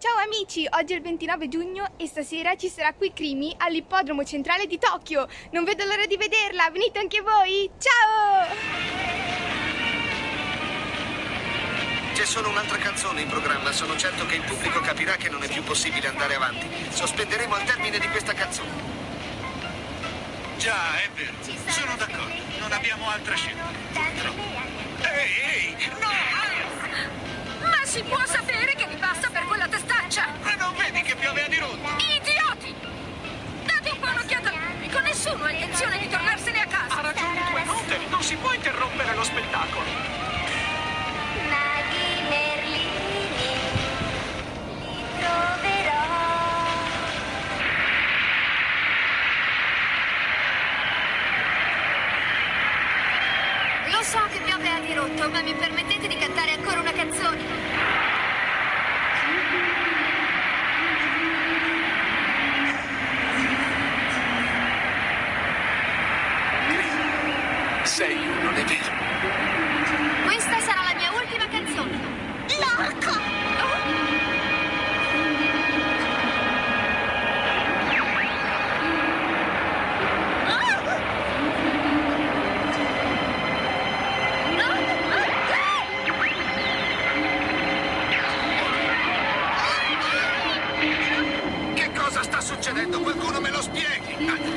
Ciao amici, oggi è il 29 giugno e stasera ci sarà qui Crimi all'ippodromo centrale di Tokyo. Non vedo l'ora di vederla, venite anche voi. Ciao! C'è solo un'altra canzone in programma, sono certo che il pubblico capirà che non è più possibile andare avanti. Sospenderemo al termine di questa canzone. Già, è vero. Sono d'accordo. Non abbiamo altra scelta. Purtroppo. Ehi, ehi, no! Ma si può sapere quella testaccia? Ma non vedi che piove a dirotto? Idioti! Date un po' un'occhiata al pubblico, nessuno ha intenzione di tornarsene a casa. Ha ragione tu e Noter, non si può interrompere lo spettacolo. Maghi Merlini, li troverò. Lo so che piove a dirotto, ma mi permettete di cantare ancora una canzone? Sei io, non è vero? Questa sarà la mia ultima canzone. Loco! Che cosa sta succedendo? Qualcuno me lo spieghi!